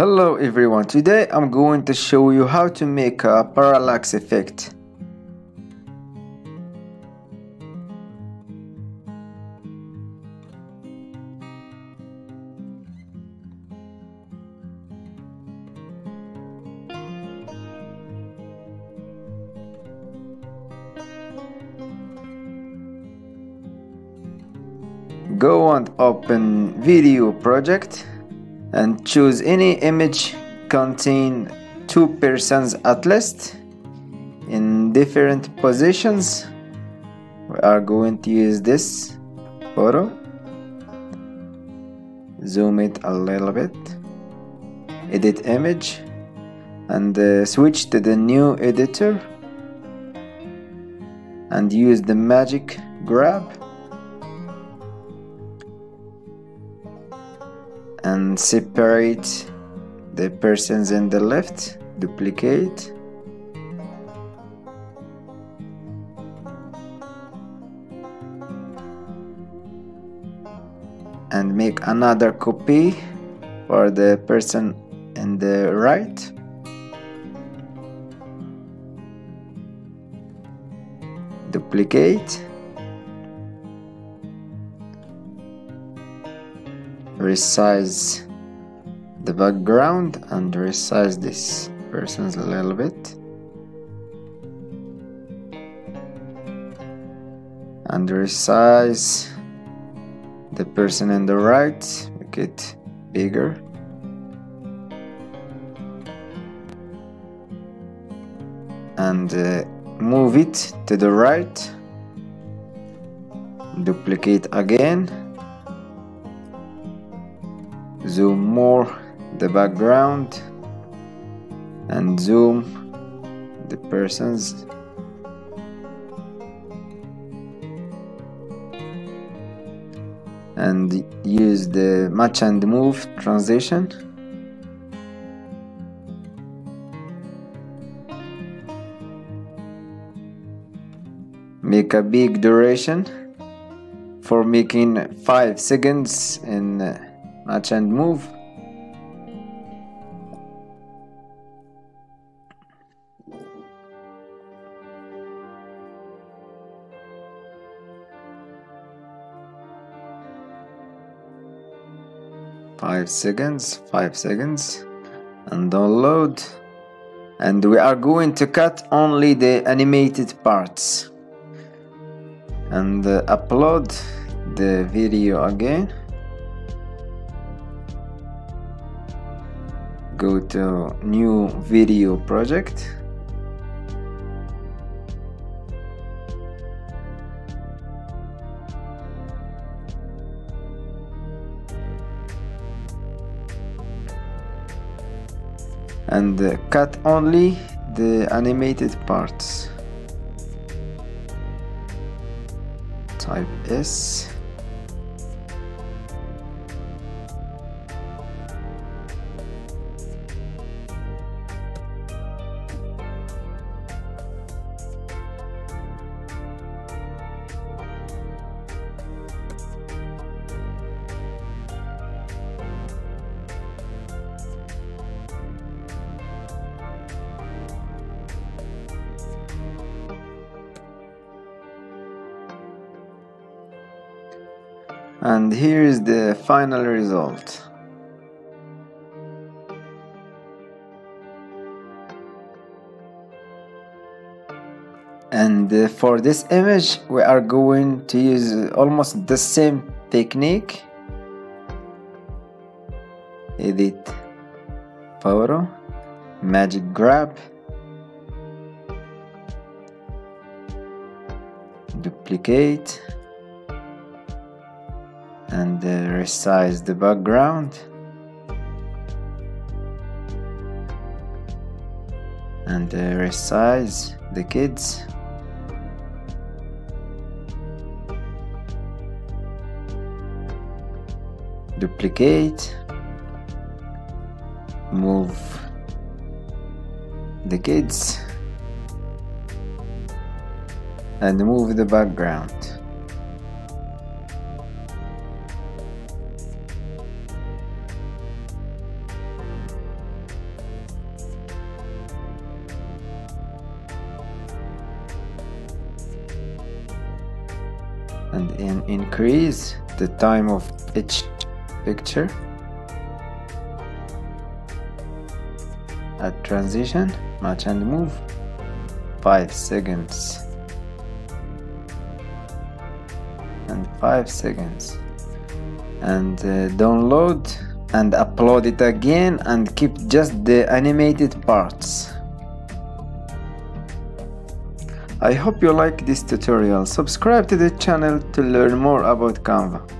Hello everyone, today I'm going to show you how to make a parallax effect. Go and open video project and choose any image contain two persons at least in different positions. We are going to use this photo. Zoom it a little bit. Edit image. And uh, switch to the new editor. And use the magic grab and separate the persons in the left duplicate. And make another copy for the person in the right. Duplicate resize the background and resize this person's a little bit. And resize the person in the right make it bigger. And uh, move it to the right. Duplicate again zoom more the background and zoom the persons. And use the match and move transition. Make a big duration for making 5 seconds in uh, match and move. Five seconds five seconds and download. And we are going to cut only the animated parts. And uh, upload the video again go to new video project. And uh, cut only the animated parts. Type S and here is the final result. And uh, for this image we are going to use almost the same technique. Edit. Photo. Magic grab. Duplicate and uh, resize the background. And uh, resize the kids. Duplicate. Move the kids. And move the background and in increase the time of each picture. At transition match and move. 5 seconds. And 5 seconds. And uh, download and upload it again and keep just the animated parts I hope you like this tutorial. Subscribe to the channel to learn more about Canva